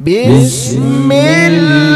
بسم الله.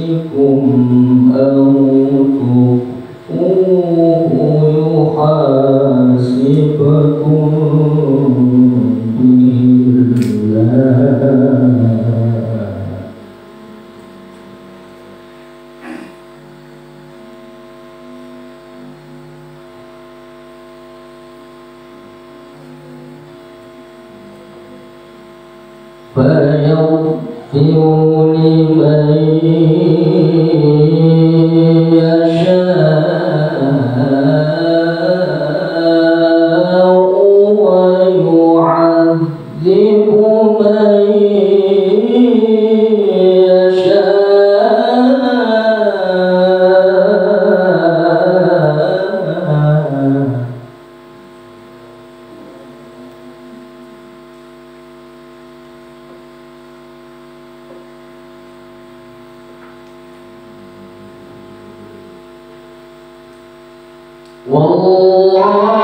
أنفسكم أو تخفوه يحاسب فيغفر لمن والله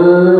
Hum.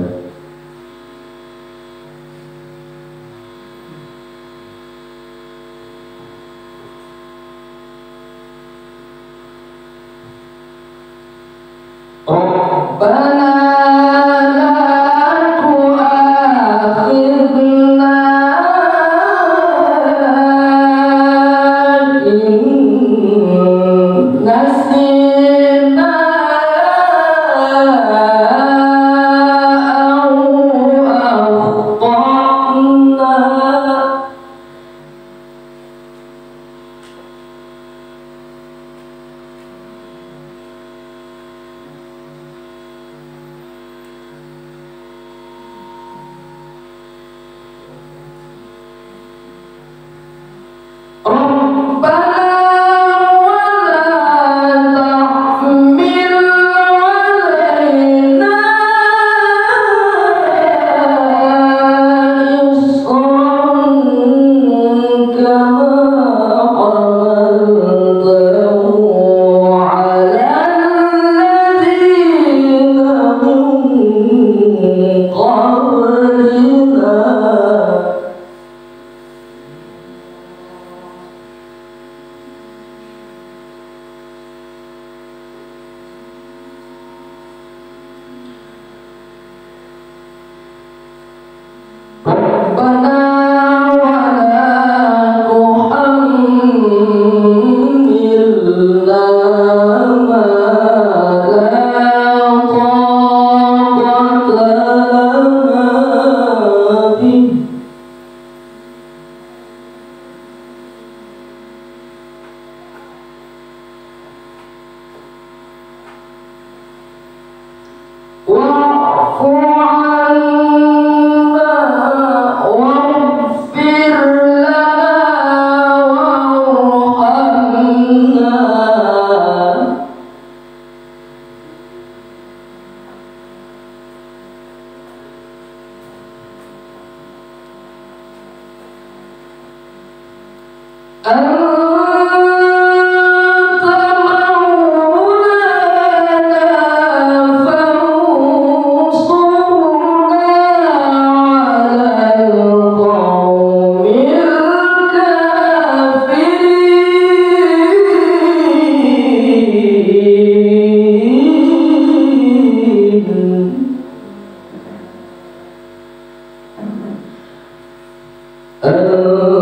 Oh.